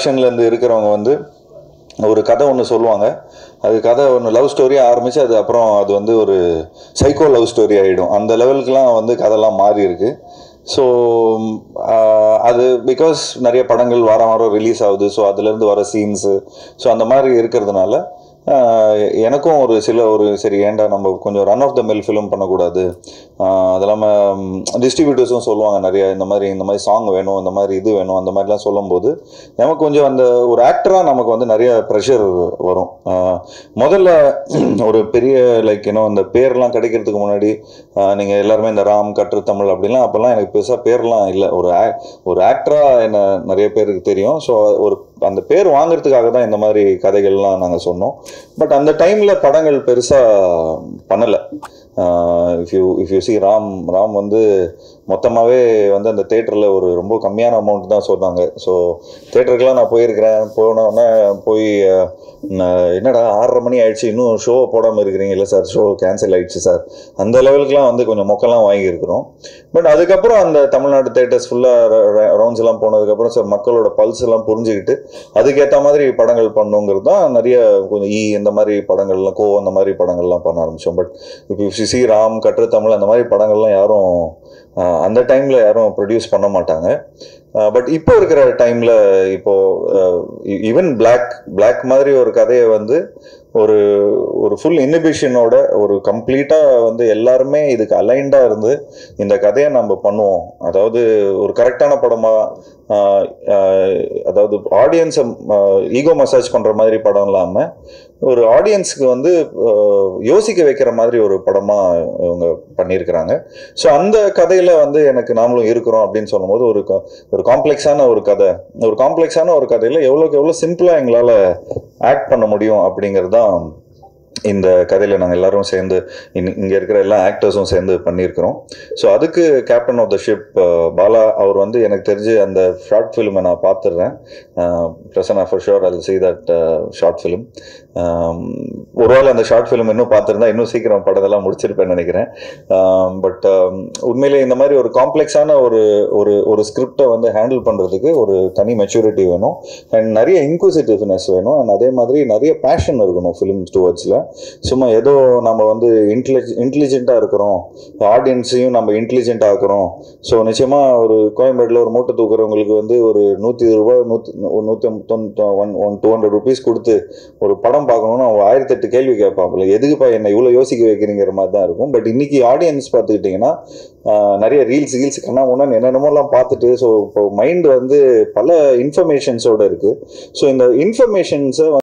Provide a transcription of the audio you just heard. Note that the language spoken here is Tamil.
ஆக்ஷன்லேருந்து இருக்கிறவங்க வந்து ஒரு கதை ஒன்று சொல்லுவாங்க. அது கதை ஒன்று லவ் ஸ்டோரியாக ஆரம்பித்து அது அப்புறம் அது வந்து ஒரு சைக்கோ லவ் ஸ்டோரி ஆகிடும் அந்த லெவலுக்குலாம் வந்து கதைலாம் மாறி இருக்குது ஸோ அது பிகாஸ் நிறைய படங்கள் வாரம் வாரம் ரிலீஸ் ஆகுது. ஸோ அதுலேருந்து வர சீன்ஸு ஸோ அந்த மாதிரி இருக்கிறதுனால எனக்கும் ஒரு சில ஒரு சரி ஏன்டா நம்ம கொஞ்சம் run of the mill film பண்ணக்கூடாது? அது இல்லாமல் டிஸ்ட்ரிபியூட்டர்ஸும் சொல்லுவாங்க நிறையா இந்த மாதிரி இந்த மாதிரி சாங் வேணும் இந்த மாதிரி இது வேணும் அந்த மாதிரிலாம் சொல்லும்போது நமக்கு கொஞ்சம் அந்த ஒரு ஆக்டராக நமக்கு வந்து நிறைய ப்ரெஷர் வரும். முதல்ல ஒரு பெரிய லைக் இன்னும் அந்த பேர்லாம் கிடைக்கிறதுக்கு முன்னாடி நீங்கள் எல்லாருமே இந்த ராம் கற்று தமிழ் அப்படிலாம் அப்போல்லாம் எனக்கு பெருசாக பேர்லாம் இல்லை. ஒரு ஆ ஒரு ஆக்டராக என்ன நிறைய பேருக்கு தெரியும். ஸோ ஒரு அந்த பேர் வாங்குறதுக்காக தான் இந்த மாதிரி கதைகள்லாம் நாங்கள் சொன்னோம். பட் அந்த டைமில் படங்கள் பெருசாக பண்ணலை. If you if you see Ram Ram வந்து மொத்தமாகவே வந்து அந்த தேட்டரில் ஒரு ரொம்ப கம்மியான அமௌண்ட் தான் சொன்னாங்க. ஸோ தேட்டருக்கெலாம் நான் போயிருக்கிறேன். போனோடனே போய் என்னடா ஆறரை மணி ஆயிடுச்சு. இன்னும் ஷோவை போடாமல் இருக்கிறீங்க இல்லை சார் ஷோ கேன்சல் ஆயிடுச்சு சார் அந்த லெவலுக்குலாம் வந்து கொஞ்சம் மொக்கெல்லாம் வாங்கியிருக்கிறோம். பட் அதுக்கப்புறம் அந்த தமிழ்நாடு தேட்டர்ஸ் ஃபுல்லாக ரவுண்ட்ஸ் எல்லாம் போனதுக்கப்புறம் சார் மக்களோட பல்ஸ் எல்லாம் புரிஞ்சுக்கிட்டு அதுக்கேற்ற மாதிரி படங்கள் பண்ணுங்கிறது தான் நிறைய கொஞ்சம் ஈ இந்த மாதிரி படங்கள்லாம் கோ அந்த மாதிரி படங்கள்லாம் பண்ண ஆரம்பித்தோம் பட் இப்போ சி ராம் கற்று தமிழ் அந்த மாதிரி படங்கள்லாம் யாரும் அந்த டைமில் யாரும் ப்ரொடியூஸ் பண்ண மாட்டாங்க. பட் இப்போ இருக்கிற டைமில் இப்போ ஈவன் பிளாக் பிளாக் மாதிரி ஒரு கதையை வந்து ஒரு ஒரு ஃபுல் இன்னிபிஷனோட ஒரு கம்ப்ளீட்டாக வந்து எல்லாருமே இதுக்கு அலைண்டாக இருந்து இந்த கதையை நம்ம பண்ணுவோம். அதாவது ஒரு கரெக்டான படமாக அதாவது ஆடியன்ஸை ஈகோ மசாஜ் பண்ணுற மாதிரி படம் இல்லாமல் ஒரு ஆடியன்ஸ்க்கு வந்து யோசிக்க வைக்கிற மாதிரி ஒரு படமாக இவங்க பண்ணியிருக்கிறாங்க. ஸோ அந்த கதையில் வந்து எனக்கு நாமளும் இருக்கிறோம் அப்படின்னு சொல்லும்போது ஒரு க- ஒரு காம்ப்ளெக்ஸான ஒரு கதை. ஒரு காம்ப்ளெக்ஸான ஒரு கதையில் எவ்வளோக்கு எவ்வளோ சிம்பிளாக எங்களால் ஆக்ட் பண்ண முடியும் அப்படிங்கிறது தான் இந்த கதையில் நாங்கள் எல்லாரும் சேர்ந்து இங்கே இருக்கிற எல்லா ஆக்டர்ஸும் சேர்ந்து பண்ணியிருக்கிறோம். ஸோ அதுக்கு captain of the ship Bala அவர் வந்து எனக்கு தெரிஞ்சு அந்த ஷார்ட் ஃபிலிமை நான் பார்த்துடுறேன் பிரசன்னா ஃபார் ஷோர் அது சி தட் ஷார்ட் ஃபிலிம் ஒருவேளை அந்த ஷார்ட் ஃபிலிம் இன்னும் பார்த்துருந்தா இன்னும் சீக்கிரம் படத்தெல்லாம் முடிச்சிருப்பேன்னு நினைக்கிறேன். பட் உண்மையிலே இந்த மாதிரி ஒரு காம்ப்ளெக்ஸான ஒரு ஒரு ஒரு ஸ்கிரிப்டை வந்து ஹேண்டில் பண்ணுறதுக்கு ஒரு தனி மெச்சூரிட்டி வேணும். அண்ட் நிறைய இன்க்யூசிட்டிவ்னஸ் வேணும். அண்ட் அதே மாதிரி நிறைய பேஷன் இருக்கணும் ஃபிலிம் டுவர்ட்ஸில் சும்மா ஏதோ நம்ம வந்து இன்டெலிஜ் இன்டெலிஜென்ட்டாக இருக்கிறோம். ஆடியன்ஸையும் நம்ம இன்டெலிஜென்ட்டாக ஆக்குறோம் ஸோ நிச்சயமாக ஒரு கோயம்பேட்டில் ஒரு மூட்டை தூக்குறவங்களுக்கு வந்து ஒரு நூற்றி ரூபாய் நூற்றி நூற்றி one one two hundred rupees கொடுத்து ஒரு படம் பார்க்கணும்னா அவன் ஆயிரத்தெட்டு கேள்வி கேட்பாப்புல எதுக்குப்பா என்ன இவ்வளோ யோசிக்க வைக்கிறீங்கிற மாதிரி தான் இருக்கும். பட் இன்னைக்கு ஆடியன்ஸ் பார்த்துக்கிட்டிங்கன்னா நிறைய ரீல்ஸ் ரீல்ஸ் கண்ணா ஒன்று என்னென்னமோலாம் பார்த்துட்டு ஸோ இப்போ மைண்ட் வந்து பல இன்ஃபர்மேஷன்ஸோட இருக்குது ஸோ இந்த இன்ஃபர்மேஷன்ஸை